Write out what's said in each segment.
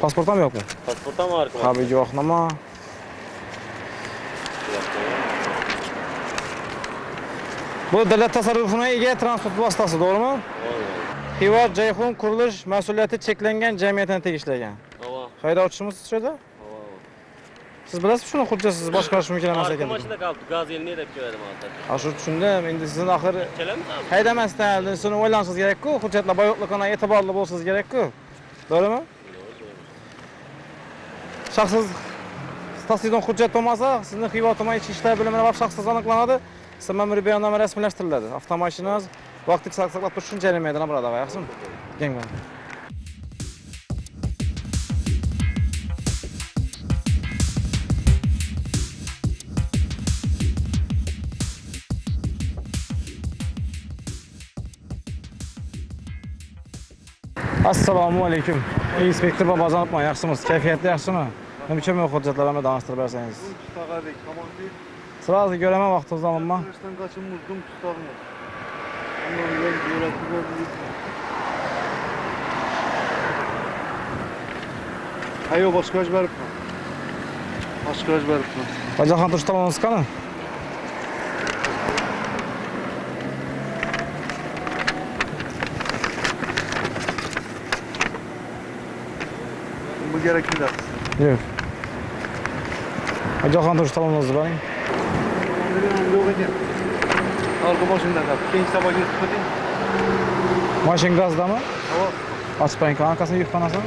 Pasport. Pasportam yo'qmi? Pasportdan var mı? Tabii guvohnoma. Bu davlat tasarrufuna ega transport vositasi, to'g'rimi? Xiva Jayxun qurilish mas'uliyati cheklangan jamiyatdan tegishlangan. Hava. Haydovchimiz tushadi. Siz bilasizmi shuni hujjatsiz boshqarish mumkin emas Arka ekan. maşında kaldı. Gaz elini de köyedim artık. Ha shu tushundim. Endi sizni axir Kelem mi abi? haydamasdan sizni o'ylanishingiz kerak-ku, hujjatlar boyoqliqona e'tiborli bo'lishingiz kerak-ku. To'g'rimi? Shaxsiz tasdiqdan hujjat bo'lmasa, sizni Xiva tuman ichki ishlar bilimini va shaxsiz aniqlanadi. Siz ma'muriy bayonnoma rasmiylashtiriladi. Avtomashinangiz vaqtida saqlab turish uchun jarimadan bo'ladi, yaxshimi? assalomu alaykum inspektor bobozonovman yaxshimisiz kayfiyati yaxshimi nima uchun men hujjatlarni tanishtirib bersangiz Tustağadık, tamam değil. sразу ko'raman vaqtingizni olmayman Arkadaştan kaçın muzdum tustağını. Ondan ben yönetim oldu. Hayo başka iş verip mi? Başka iş verip mi? bajaxon turish talonimiz qani Bu gerekli de. yo'q. Bajaxon turish talonimizni bering Yok edin. Algı başında kal. Genç sabah girip tutayım. mashin gazdami? Qo'ying ankasini yukxonasini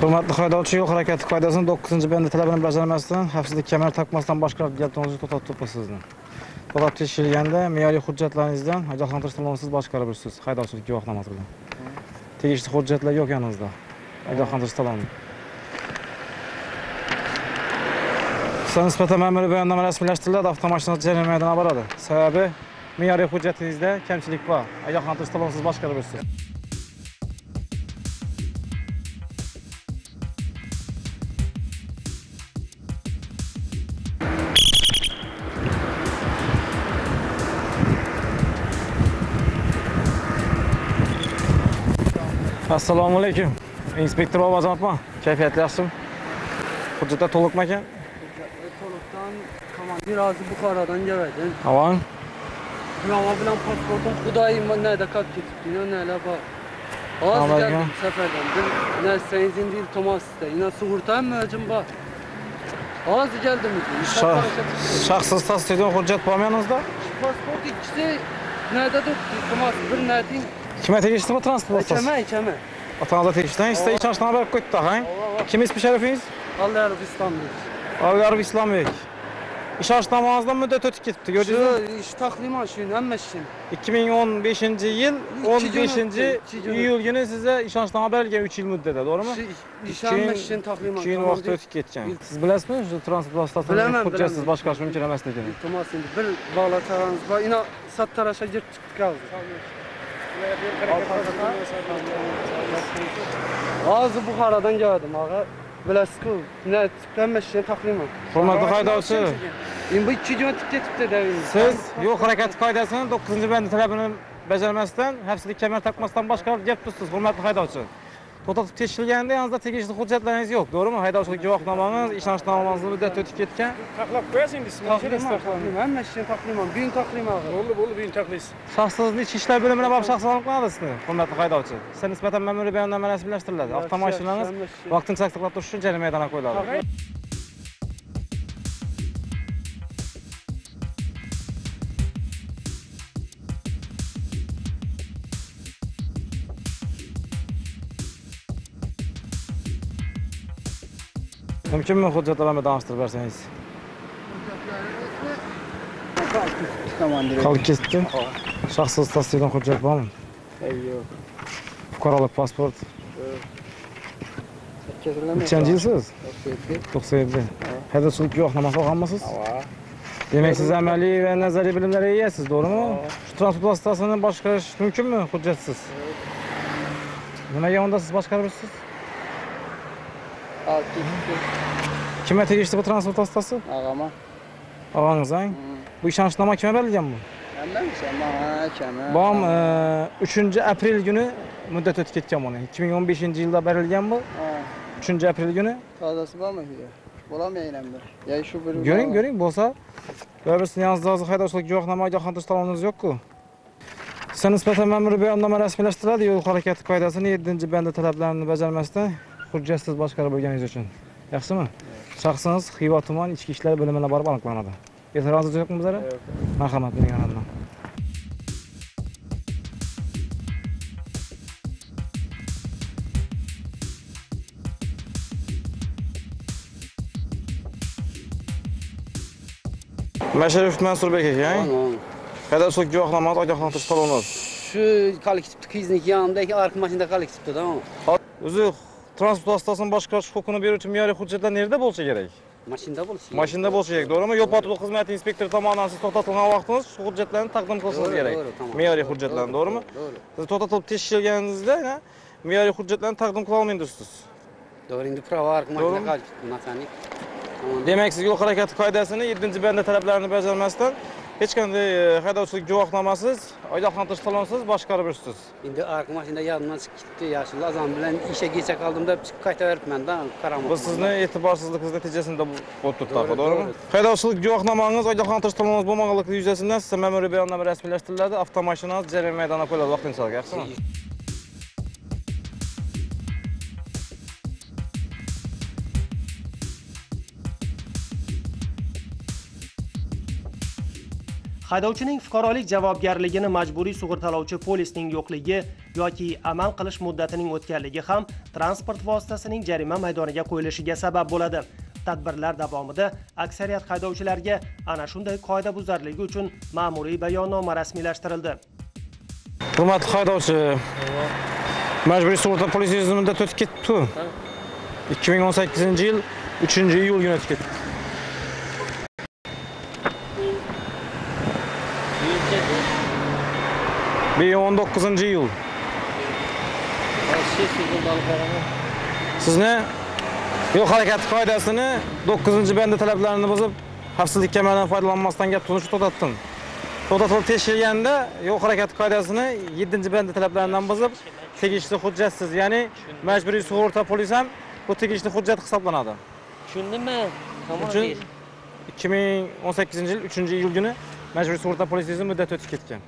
hurmatli haydovchi yo'l harakati qoidasining to'qqizinchi bendi talabini bajarmasdan xavfsizlik kamari taqmasdan boshqarib kelganligingizni to'xtatib turibmiz sizni. To'xtatib tekshirganda me'yoriy hujjatlaringizdan ogohlantirish talonisiz boshqarib yuribsiz haydovchilik guvohnomasi bilan. Tegishli hujjatlar yo'q yoningizda ogohlantirish taloni sizga nisbatan ma'muriy bayonnoma rasmiylashtiriladi avtomashina jarimadan olib boradi sababi me'yoriy hujjatingizda kamchilik bor ogohlantirish talonisiz boshqarib yuribsiz assalomu alaykum Inspektor olub azamtma, keyfiyyətli yaxsın. Hüccətdə toluq məkən? Hüccətdə toluqdan, komandir razı Buxaradan gələdin. Havan? Ama bilen pasportum bu da Kudayım ben nerede kalk gittik yine neyle bak. Ağzı geldim seferden. Ben ne seyizin değil Thomas da. Yine sigortayım mı acım bak. Ağzı geldim. Şah, şahsız tasdik ediyorum hüccet pamyanızda? Pasport ikisi nerede dur Thomas bir nerede? Kime tegeçti mi transport? Ekeme ekeme. İçeme içeme. otangizga tegishli sizda ishonchnoma berib qo'yibdi ha kim ismi sharifingiz Allah Arabistan'da. Algarov islombek ishonchnomangizdan muddat o'tib ketibdi ko'rdingizmi Şu iş takliman şu emme şin. 2015 yil İki gün 15 o'tdi, iki gün iyul kuni sizga ishonchnoma berilgan 3 yil muddatda to'g'rimi Şu iş emme şin takliman. keyin vaqt o'tib ketgan siz bilasizmi shu transport vositasini Bilaman, hujjatsiz bilaman. boshqarish mumkin emasligini Thomas şimdi bir bağla çağırınız var. Yine sat taraşa girip çıktık aldı. Azı Buxaradan gəldim ağa. Biləsən, nə tüklənmə işini taxlayıram. Hörmətli haydovchi, endi bu 2 gün tikdə tikdə dəyirsiniz. Siz yo'l harakati qoidasini 9-cu bəndi tələbini bajarmasdan, həbslik kəmər taxmasdan boshqa gap tutdingiz, hurmatli haydovchi. To'xtatib tekshirganda yoningizda tegishli hujjatlaringiz yo'q to'g'rimi haydovchilik guvohnomangiz ishonchnomangiz muddati o'tib ketgan Taklak koyarsın ismini. Takliman, takliman. Hem şey takliman. Bin takliman. Oldu oldu bir taklis. shaxsizni ichki ishlar bilimini borib shaxsiy aniqlanadi sizni hurmatli haydovchi sizga nisbatan ma'muriy bayonnoma rasmiylashtiriladi avtomashinangiz vaqtincha saqlab turish uchun jarima maydoniga qo'yiladi mumkinmi hujjatlarni tanishtirib bersangiz qolib ketdi shaxsiz tasdiqdan hujjat bormi fuqarolik pasport. Nechanchi yilsiz to'qson yetti haydovchilik guvohnomasi olganmisiz demak siz amaliy va nazariy bilimlarga egasiz to'g'rimi shu transport vositasini boshqarish mumkinmi hujjatsiz nimaga unda siz boshqarib yuribsiz kimga tegishli bu transport vositasi Ağama. og'angiz bu ishonchnoma kimga berilgan bu e, 3 aprel günü muddat o'tib ketgan buni. 2015 yilda berilgan bu. 3 aprel günü. tozasi bormi endi. Ya shu bir. Görün görün bo'lsa. Birbirisini yozdiğınızı haydovchilik guvohnoma ogohlantirish taloniniz yo'q-ku. Size nisbatan ma'muriy bayonnoma rasmiylashtiriladi yo'l harakati qoidasini 7 bandi talablarini bajarmasdan hujjatsiz boshqarib bo'lganingiz uchun. Yaxshimi? Shaxsingiz Xiva tuman ichki ishlar bo'limine borib aniqlanadi. E'tirozingiz yo'qmi bizlar? Yo'q. Marhamat, mening yonimdan. Masharif Mansurbek aka, Aman. haydovchilik guvohnomasi ogohlantirish taloniniz. Shu kollektiv qiziniki yanındaki arka maşında kollektivda da. O'zi transport vositasini boshqarish huquqini beruvchi me'yoriy hujjatlar nerede bo'lsa kerak? Maşında bo'lsa. Mashinada bo'lsa kerak, to'g'rimi? Yo'l patrul xizmati inspektori tomonidan siz to'xtatilgan vaqtingiz shu hujjatlarni taqdim qilishingiz kerak. doğru, tamam. Me'yoriy hujjatlarni, to'g'rimi? Doğru. Siz to'xtatilib tekshirilganingizda, ha, me'yoriy hujjatlarni taqdim qila maşında mu? kollektiv mekanik. Aman. Demak, siz yo'l harakati qoidasini 7-banda talablarini bajarmasdan Heç qanday e, xədaçılıq guvahnaməsiz, ayaqlandırılansız başqarırsınız. İndi arxma indi yanımdan getdi yaşlı adam bilən işə gecə qaldımda qaytarıb mən də qaramam. Bu sizin etibarsızlığınız nəticəsində oturtdaqı, doğrumu? Xədaçılıq guvahnamağınız, ayaqlandırılanmanız bu məlumatlar yüzəsindən sizə məmuri bəyanlamə rəsmiləşdirildi. Avtomaşınanız cərimə meydana qoyulacaq vaxtınca gəlsin. Haydovchining fuqarolik javobgarligini majburiy sug'urtalovchi polisning yo'qligi yoki amal qilish muddatining o'tganligi ham transport vositasining jarima maydoniga qo'yilishiga sabab bo'ladi tadbirlar davomida aksariyat haydovchilarga ana shunday qoidabuzarligi uchun ma'muriy bayonnoma rasmiylashtirildi Hurmatli haydovchi, majburiy sug'urta politsiyasi muddat o'tib ketdi. 2018 yil 3-iyul kuni o'tib ketdi. Bu 19 iyul. Şey sözüm balık arama. Sizni yo'l harakati qoidasini 9 bandi talablarini buzib, xavfsizlik kamaridan foydalanmasdan gap turishni to'xtatdim. To'xtatilib tekshirganda yo'l harakati qoidasini 7 bandi talablaridan buzib, tegishli hujjatsiz, ya'ni majburiy sug'urta polisi ham bu tegishli hujjat hisoblanadi. Tushundimmi? Tamam. Uchun bir. 2018 yil 3-iyul kuni majburiy sug'urta politsiyasi muddati o'tib ketgan.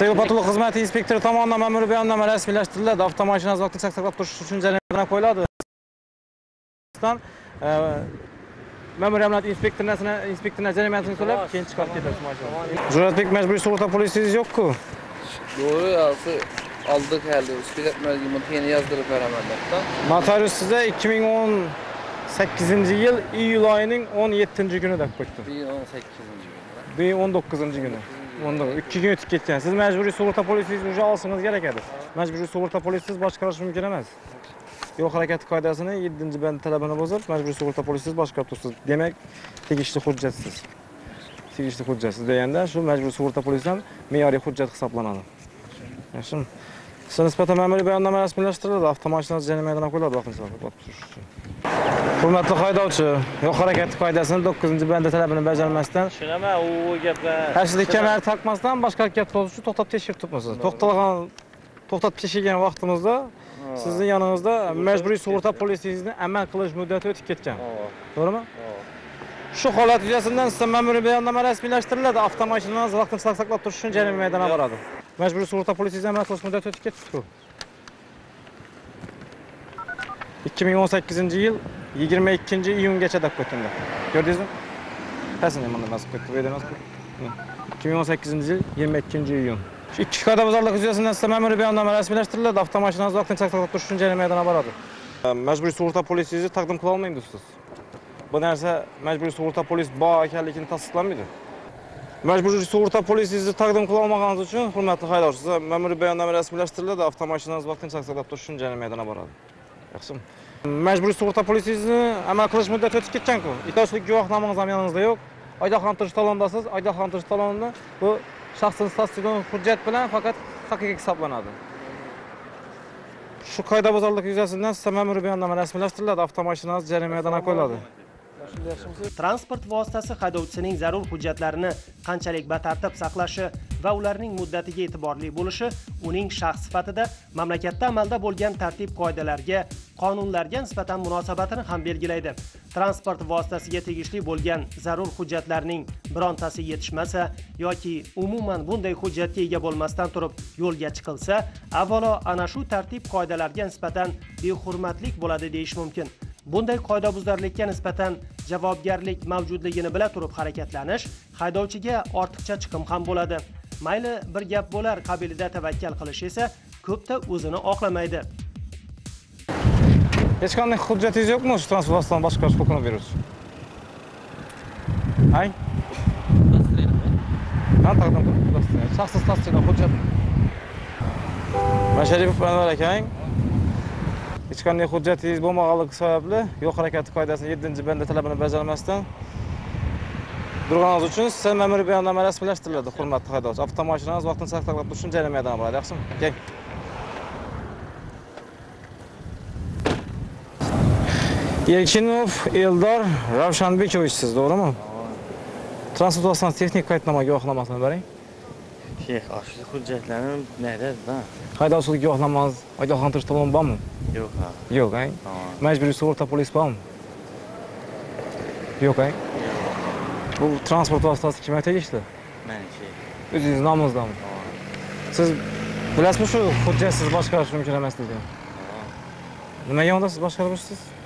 Sevgi xizmati inspektori tomonidan ma'muriy bayonnoma rasmiylashtiriladi. Avtomashina zotlik saqlab turish uchun jarima qo'yiladi. ma'muriy amaliyot inspektornasini inspektorna jarimasini to'lab, keyin chiqarib ketasiz mashinani. Jur'atbek majburiy sug'urta polisingiz yo'q-ku. Yo'q, hozir oldik hali. Ustiga mutiyini yozdirib beraman debdi. Notarius sizga 2018-yil iyul oyining 17-kunida qo'ydim. 2018-yil. 2019-yili. endi ikki kun o'tib ketgan siz majburiy sug'urta polisingizni уже olishingiz kerak edi majburiy sug'urta polisingiz boshqarish mumkin emas yo'l harakati qoidasini yettinchi band talabini buzib majburiy sug'urta polisingiz boshqarib turibsiz demak tegishli hujjatsiz tegishli hujjatsiz deganda shu majburiy sug'urta polisi ham me'yoriy hujjat hisoblanadi yaxshimi sizga nisbatan ma'muriy bayonnoma rasmiylashtiriladi avtomashina jarima e'lon qo'yiladi vaqtincha turish uchun Hurmatli haydovchi, yo'l harakati qoidasini 9-banda talabini bajarmasdan Tushunaman u gaplar. Qarshilik kamari taqmasdan boshqarib ketmoqchi uchun to'xtab tekshirib turibmiz. To'xtalgan to'xtab tekshirgan vaqtimizda sizni yoningizda majburiy sug'urta polisiyangizni amal qilish muddati o'tib ketgan. To'g'rimi? Shu holat yuzasidan sizga ma'muriy bayonnoma rasmiylashtiriladi. Avtomashinangiz vaqtincha saqlab turish uchun jarima maydoniga boradi. Majburiy sug'urta polisiyangiz amal qilish muddati o'tib ketdi-ku. 2018 yil 22 iyungacha deb qo'ydim. Ko'rdingizmi? Qaysi nimani mazkur qilib beramiz? 2018 yil 22 iyun. Shu ikki qoidabuzarlik yuzasidan sizga ma'muriy bayonnoma rasmiylashtiriladi. Avtomashinangiz vaqtincha saqlab turish uchun jarima maydoniga boradi. Majburiy sug'urta polisingizni taqdim qila olmaysiz ustoz Bu narsa majburiy sug'urta polis bor ekanligini tasdiqlamaydi. Majburiy sug'urta polisingizni taqdim qila olmaganingiz uchun hurmatli haydovchi, sizga ma'muriy bayonnoma rasmiylashtiriladi. Avtomashinangiz vaqtincha saqlab turish uchun jarima maydoniga boradi. Yaxshimi? Majburiy sug'urta polisingizni amal qilish muddati o'tib ketgan-ku. Guvohnomangiz ham yoningizda yo'q. Ogohlantirish talonidasiz. Ogohlantirish talonida bu shaxsini tasdiqlagan hujjat bilan faqat haqiqiy hisoblanadi. Shu qoidabuzarlik yuzasidan sizga ma'muriy bayonnoma rasmiylashtiriladi. Avtomashinangiz jarima maydoniga qo'yiladi. Transport vositasi haydovchisining zarur hujjatlarini qanchalik batartib saqlashi va ularning muddatiga e'tiborli bo'lishi uning shaxs sifatida mamlakatda amalda bo'lgan tartib qoidalarga qonunlarga nisbatan munosabatini ham belgilaydi. Transport vositasiga tegishli bo'lgan zarur hujjatlarning birontasi yetishmasa yoki umuman bunday hujjatga ega bo'lmasdan turib yo'lga chiqilsa avvalo ana shu tartib qoidalarga nisbatan behurmatlik bo'ladi deyish mumkin. Bunday qoidabuzarlikka nisbatan javobgarlik mavjudligini bila turib harakatlanish haydovchiga ortiqcha chiqim ham bo'ladi mayli bir gap bo'lar qabilida tavakkal qilish esa ko'pda o'zini oqlamaydi Hech qanday hujjatingiz yo'qmi shu transport vositalarini boshqarish huquqini beruvchi? ay Man taqdim qildim. Shaxsiy tasdiqlovchi hujjat. Masharipov Anvar akang hech qanday hujjatingiz bo'lmaganligi sababli yo'l harakati qoidasining 7-bandi talabini bajarmasdan turganingiz uchun sizga ma'muriy bayonnoma rasmiylashtiriladi, hurmatli haydovchi. Avtomashinangiz vaqtincha saqlab turish uchun jarimadan bo'ladi, yaxshimi? Keling. Elchinov Eldor Ravshanbekovich siz, to'g'rimi? Transport vositasi texnik qaydnoma guvohnomasini bering. Geh, aşırı hüccətlərin nədir da? Haydalçılıq yoxlamaz, agahlandırışda olan var mı? Yox, ha. Yox, ay? Tamam. Məcburi sığorta polis var mı? Yox, ay? Yox. Bu transport vasitası kimə təqişdi? Mənki. Üzünüz namızdan mı? Tamam. Siz biləsiniz şu hüccətsiz başqa mümkün əməsdir deyə? Tamam. Nə yanda siz başqa mümkün əməsdir?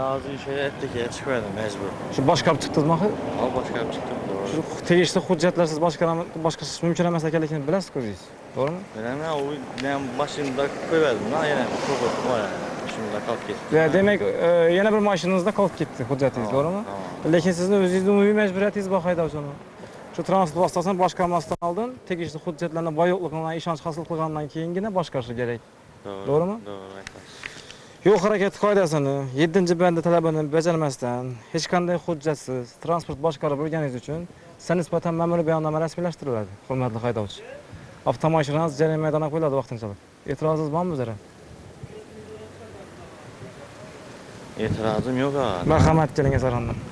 Hozir o'sha ertaga chiqmadim majbur. Shu boshqarib chiqdingizmi? axir? Hop boshqarib chiqdim, to'g'ri. Shu tegishli hujjatlarsiz boshqaraman boshqarish mumkin emas ekanligini bilasiz-ku o'zingiz. To'g'rimi? Bilaman, u men boshimda qo'ymadim, yana qo'ya. Shunda qolib ketdi. Demak, e, yana bir mashinangizda qolib ketdi hujjatingiz, to'g'rimi? Tamam. Lekin sizni o'zingizni umumiy majburiyatingiz bor haydovchini. Shu transport vositasini boshqarmasdan oldin tegishli hujjatlarni bor yo'qligidan ishonch hosil qilgandan keyingina boshqarishi kerak. To'g'rimi? To'g'ri aytasiz. Yo'l harakati qoidasini 7-bandi talabini bajarmasdan hech qanday hujjatsiz transport boshqarib yurganingiz uchun sizga nisbatan ma'muriy bayonnoma rasmiylashtiriladi, hurmatli haydovchi. Avtomashinangiz jarimadan qo'yiladi vaqtinchalik. E'tirozingiz bormi o'zaro? E'tirozim yo'q ha. Marhamat keling so'randim.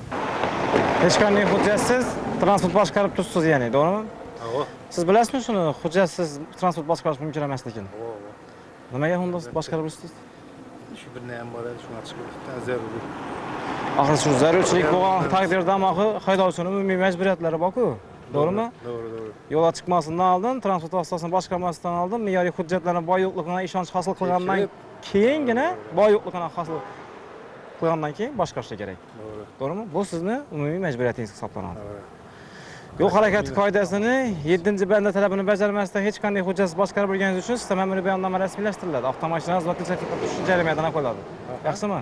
Hech qanday hujjatsiz transport boshqarib turibsiz ya'ni, to'g'rimi? Siz bilasizmi shuni hujjatsiz transport boshqarish mumkin emasligini? Nimaga unda boshqarib yuribsiz? Shu bir nima bor edi, shunga chiqib zaruriy. Axir shu zarurchilik bo'lgan taqdirda axir haydovchining umumiy majburiyatlari bor-ku. To'g'rimi? To'g'ri, to'g'ri. Yo'lga chiqmasidan oldin, transport vositasini boshqarmasdan oldin me'yoriy hujjatlarni bor yo'qligidan ishonch hosil qilgandan keyingina bor yo'qligini hosil qilgandan keyin boshqarish kerak. To'g'ri. To'g'rimi? Bu sizni umumiy majburiyatingiz hisoblanadi. Yo'l harakati qoidasini 7-bandi talabini bajarmasdan hech qanday hujjatsiz boshqarib yurganingiz uchun sizga ma'muriy bayonnoma rasmiylashtiriladi. Avtomashinangiz vaqtincha tush jarimadan qo'yiladi. Yaxshimi?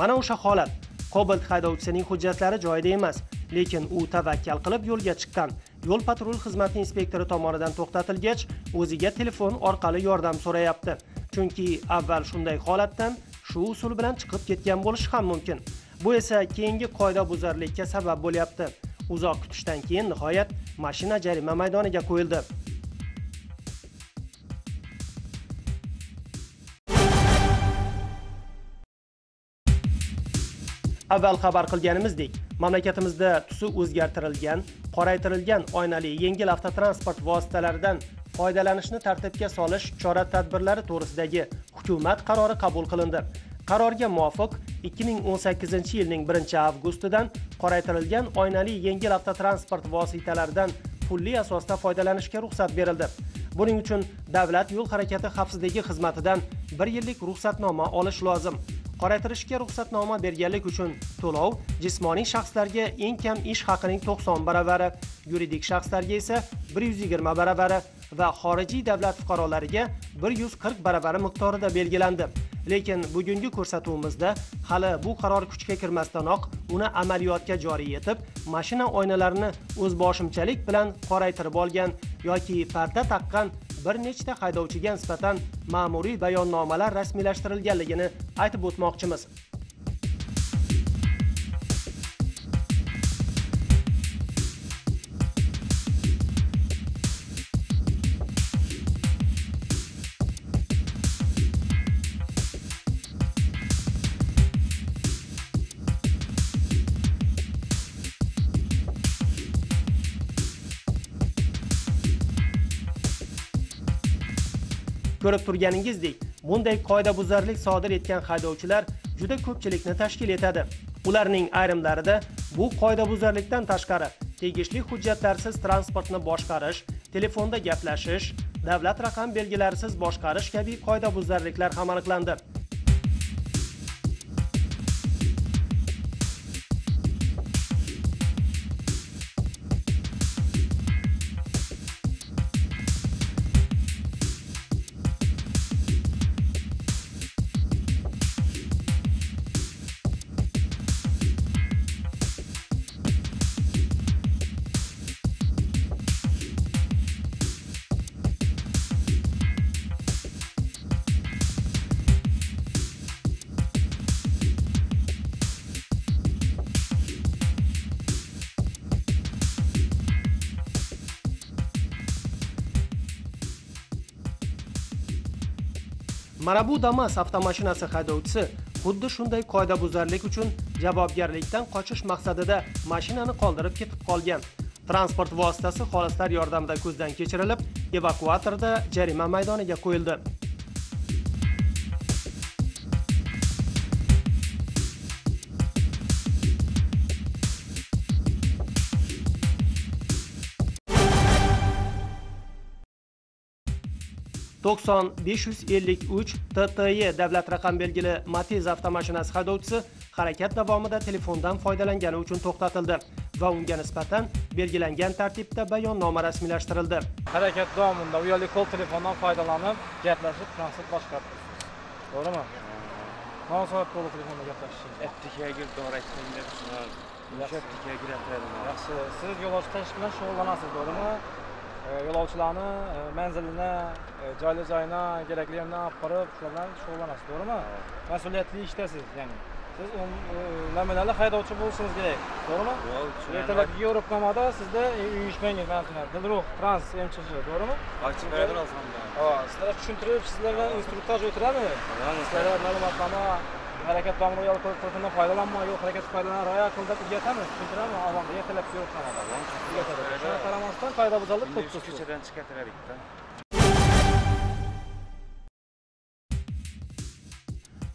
Mana o'sha holat. Cobalt haydovchisining hujjatlari joyida emas, lekin u tavakkal qilib yo'lga chiqqan. Yo'l patrul xizmati inspektori tomonidan to'xtatilgach, o'ziga telefon orqali yordam so'rayapti. Chunki avval shunday holatdan shu usul bilan chiqib ketgan bo'lishi ham mumkin. Bu esa keyingi qoidabuzarlikka sabab bo'lyapti. Uzoq kutishdan keyin nihoyat mashina jarima maydoniga qo'yildi. Avval xabar qilganimizdek, mamlakatimizda tusi o'zgartirilgan, qoraytirilgan oynali yengil avtotransport vositalaridan foydalanishni tartibga solish chora-tadbirlari to'g'risidagi hukumat qarori qabul qilindi. Qarorga muvofiq 2018 yilning 1-avgustidan qoraytirilgan oynali yengil avtotransport vositalaridan pulli asosda foydalanishga ruxsat berildi. Buning uchun davlat yo'l harakati xavfsizligi xizmatidan 1 yillik ruxsatnoma olish lozim. Qoraytirishga ruxsatnoma berganlik uchun to'lov jismoniy shaxslarga eng kam ish haqining 90 baravari, yuridik shaxslarga esa 120 baravari va xorijiy davlat fuqarolariga 140 baravari miqdorida belgilandi. Lekin bugungi ko'rsatuvimizda hali bu qaror kuchga kirmasdanoq uni amaliyotga joriy etib, mashina oynalarini o'zboshimchalik bilan qoraytirib olgan yoki parda taqqan bir nechta haydovchiga nisbatan ma'muriy bayonnomalar rasmiylashtirilganligini aytib o'tmoqchimiz. Ko'rib turganingizdek bunday qoidabuzarlik sodir etgan haydovchilar juda ko'pchilikni tashkil etadi. Ularning ayrimlarida bu qoidabuzarlikdan tashqari tegishli hujjatlarsiz transportni boshqarish telefonda gaplashish davlat raqam belgilarisiz boshqarish kabi qoidabuzarliklar ham aniqlandi. Marabu damas avtomashinasi haydovchisi xuddi shunday qoidabuzarlik uchun javobgarlikdan qochish maqsadida mashinani qoldirib ketib qolgan. Transport vositasi xolislar yordamida ko'zdan kechirilib evakuatorda jarima maydoniga qo'yildi. To'qson besh yuz ellik uch tti davlat raqam belgili matiz avtomashinasi haydovchisi harakat davomida telefondan foydalangani uchun to'xtatildi va unga nisbatan belgilangan tartibda bayonnoma rasmiylashtirildi Harakat davomida uyali qo'l telefondan foydalanib, gaplashib, transport boshqardi. To'g'rimi? Soat bo'ldi telefonda gaplashishingiz? Girib to'g'ri aytdingiz shular. O'sha ettikaya kiradi. Yaxshi. Siz yo'lovchi tashish bilan shug'ullanasiz, to'g'rimi? E, Yo'lovchilarni e, manzilini, e, joyli joyina kerakli yerdan olib borib, shular bilan shug'ullanasiz, to'g'rimi? Mas'uliyatli ishdasiz, ya'ni. Siz e, namunali haydovchi bo'lishingiz kerak, to'g'rimi? Ertalabki yo'riqnomada sizda uyushmangiz mana shunday Dilruh Trans MCH, to'g'rimi? Sizlarga tushuntirib, sizlar bilan instruktaj o'tiradimi? Sizlarga ma'lumotnoma, harakat yo'l qo'riqlaridan foydalanma, yo'l harakati qoidalarini rioya qil deb o'rgatamiz. Tushuntiradimi? Avvalda ertalab yo'riqnomada. O'rgatadi. Shunga qaramasdan qoidabuzarlik ko'p ko'chadan chiqartiraylik-da.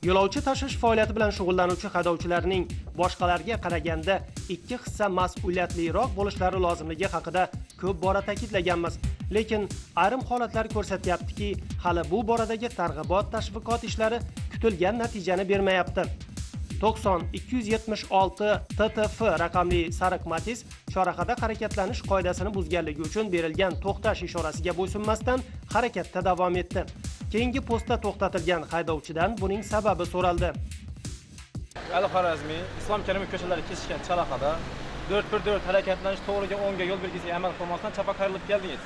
yo'lovchi tashish faoliyati bilan shug'ullanuvchi haydovchilarning boshqalarga qaraganda ikki hissa mas'uliyatliroq bo'lishlari lozimligi haqida ko'p bora ta'kidlaganmiz lekin ayrim holatlar ko'rsatyaptiki hali bu boradagi targ'ibot tashviqot ishlari kutilgan natijani bermayapti. 90 276 ttf raqamli sariq matiz chorrahada harakatlanish qoidasini buzganligi uchun berilgan to'xtash ishorasiga bo'ysunmasdan harakatda davom etdi. Keyingi postda to'xtatilgan haydovchidan buning sababi so'raldi. Ali Xorazmiy Islom Karimov ko'chalari kesishgan chorrahada 414 harakatlanish to'g'riga 10 ga yo'l belgisiga amal qilmasdan chapa qayrilib keldingiz.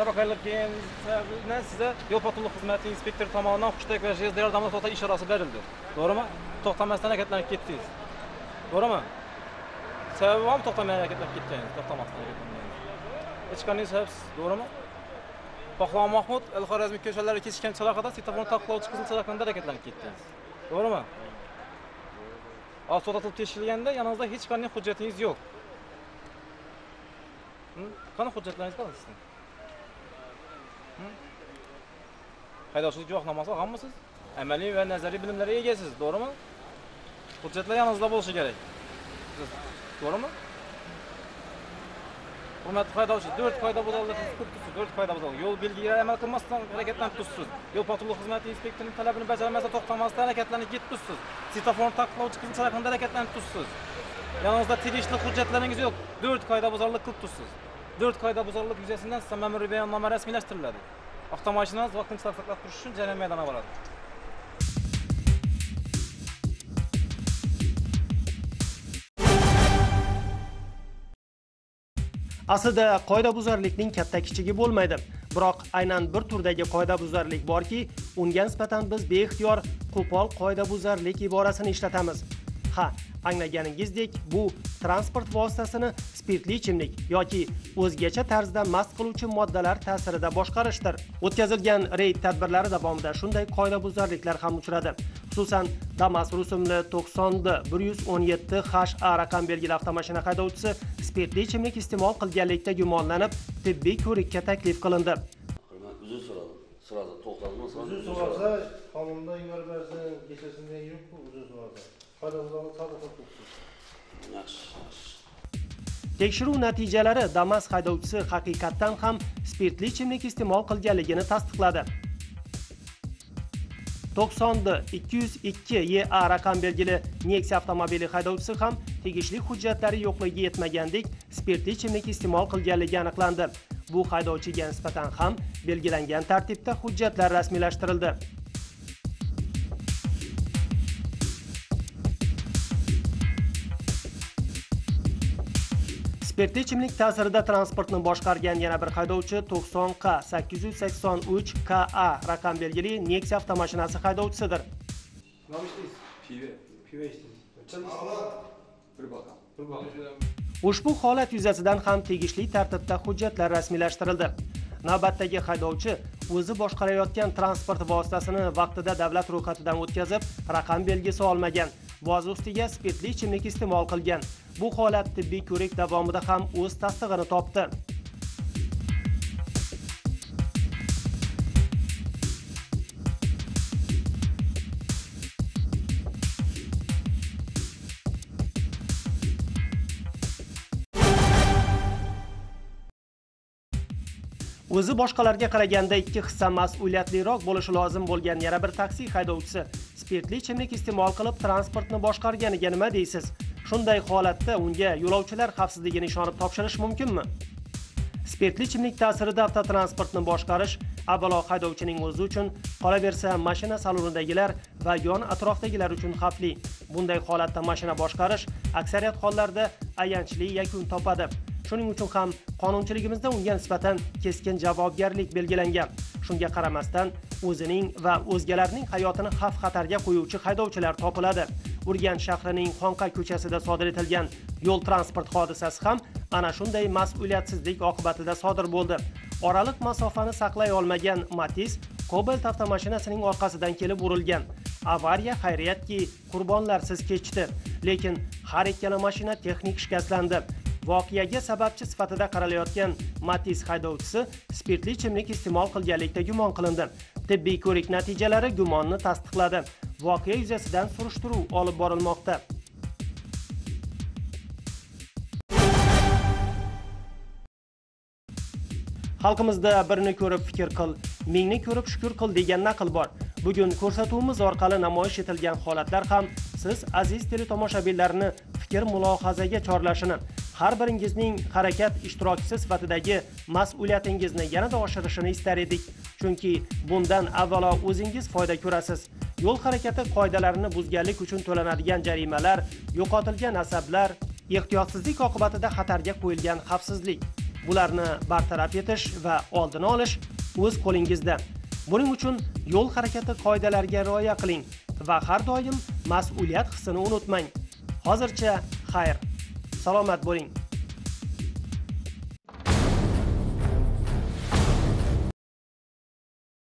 Chapa qayrilib kelganingizdan e, sizga yo'l patrullik xizmati inspektori tomonidan hushtak va jest yordamida to'xtash ishorasi berildi. To'g'rimi? To'xtamasdan harakatlanib ketdingiz. To'g'rimi? Sababi bormi to'xtamay harakatlanib ketganingiz, to'xtamasdan harakatlanganingiz? Hech qanday sababsiz, to'g'rimi? Pahlavon Mahmud El Xorazmiy ko'chalari kesishgan Charaqada svetofor taqlovchi qizil chiroqlarda harakatlanib ketdingiz. To'g'rimi? Hozir to'xtatib tekshirilganda yoningizda hech qanday hujjatingiz yo'q. Hı? Qanday hujjatlaringiz bor sizning? Hı? Haydovchilik guvohnomasi olganmisiz? Amaliy va nazariy bilimlarga egasiz, to'g'rimi? Hujjatlar yoningizda bo'lishi kerak. To'g'rimi? Hurmatli haydovchi, 4 qoida buzarlikni turibsiz, 4 qoida buzarlik. Yo'l belgilariga amal qilmasdan harakatlanib tursiz Yo'l patrul xizmati inspektorining talabini bajarmasdan to'xtamasdan harakatlanib ketibsiz. Svetoforni taqlovchi qizil chiroqda harakatlanib tursiz Yoningizda tegishli hujjatlaringiz yo'q. 4 qoida buzarlik qilib turibsiz. 4 qoida buzarlik yuzasidan sizga ma'muriy bayonnoma rasmiylashtiriladi. Avtomashinangiz vaqtincha saqlab turish uchun jarima maydoniga boradi. aslida qoidabuzarlikning katta kichigi bo'lmaydi biroq aynan bir turdagi qoidabuzarlik borki unga nisbatan biz beixtiyor qo'pol qoidabuzarlik iborasini ishlatamiz ha anglaganingizdek bu transport vositasini spirtli ichimlik yoki o'zgacha tarzda mast qiluvchi moddalar ta'sirida boshqarishdir. O'tkazilgan reyd tadbirlari davomida shunday qoidabuzarliklar ham uchradi. Xususan damas rusumli 90 117 ha raqam belgili avtomashina haydovchisi spirtli ichimlik iste'mol qilganlikda gumonlanib tibbiy ko'rikka taklif qilindi. Uzr so'radim Sırada to'xtatma Uzun so'rasa, qonunda yo'l bersin, kechasida yo'q-ku uzun so'rasa. Tekshiruv natijalari damas haydovchisi haqiqatdan ham spirtli ichimlik iste'mol qilganligini tasdiqladi to'qsonni ikki yuz ikki ea raqam belgili Nexia avtomobili haydovchisi ham tegishli hujjatlari yo'qligiga yetmagandek spirtli ichimlik iste'mol qilganligi aniqlandi. Bu haydovchiga nisbatan ham belgilangan tartibda hujjatlar rasmiylashtirildi. Spirtli ichimlik ta'sirida transportni boshqargan yana bir haydovchi 90 K 883 KA raqam belgili Nexia avtomashinasi haydovchisidir. Nima. Pivo? Bir. Bir. Ushbu holat yuzasidan ham tegishli tartibda hujjatlar rasmiylashtirildi. Navbatdagi haydovchi o'zi boshqarayotgan transport vositasini vaqtida davlat ro'yxatidan o'tkazib, raqam belgisi olmagan. Boz ustiga spirtli ichimlik iste'mol qilgan. Bu holat tibbiy ko'rik davomida ham o'z tasdig'ini topdi. O'zi boshqalarga qaraganda ikki hissa mas'uliyatliroq bo'lishi lozim bo'lgan yana bir taksi haydovchisi spirtli ichimlik iste'mol qilib transportni boshqarganiga nima deysiz? Shunday holatda unga yo'lovchilar xavfsizligini ishonib topshirish mumkinmi? Spirtli ichimlik ta'sirida avtotransportni boshqarish avvalo haydovchining o'zi uchun, qolaversa mashina salonidagilar va yon atrofdagilar uchun xavfli. Bunday holatda mashina boshqarish aksariyat hollarda ayanchli yakun topadi. Shuning uchun ham qonunchiligimizda unga nisbatan keskin javobgarlik belgilangan. Shunga qaramasdan o'zining va o'zgalarning hayotini xavf-xatarga qo'yuvchi haydovchilar topiladi. Urganch shahrining Xonqa ko'chasida sodir etilgan yo'l transport hodisasi ham ana shunday mas'uliyatsizlik oqibatida sodir bo'ldi. Oraliq masofani saqlay olmagan Matiz Cobalt avtomashinasining orqasidan kelib urilgan. Avariya xayriyatki qurbonlarsiz kechdi, lekin har ikkala mashina texnik shikastlandi. Voqeaga sababchi sifatida qaralayotgan Matiz haydovchisi spirtli ichimlik iste'mol qilganlikda gumon qilindi. Tibbiy ko'rik natijalari gumonni tasdiqladi. Voqea yuzasidan surishtiruv olib borilmoqda. Xalqimizda birini ko'rib fikr qil, mingni ko'rib shukr qil degan naql bor. Bugun ko'rsatuvimiz orqali namoyish etilgan holatlar ham siz aziz teletomoshabinlarni fikr mulohazaga chorlashini, har biringizning harakat ishtirokchisi sifatidagi mas'uliyatingizni yanada oshirishini istar edik. Chunki bundan avvalo o'zingiz foyda ko'rasiz. Yo'l harakati qoidalarini buzganlik uchun to'lanadigan jarimalar, yo'qotilgan asablar, ehtiyotsizlik oqibatida xatarga qo'yilgan xavfsizlik bularni bartaraf etish va oldini olish o'z qo'lingizda. Buning uchun yo'l harakati qoidalariga rioya qiling va har doim mas'uliyat hissini unutmang. Hozircha xayr. Salomat bo'ling.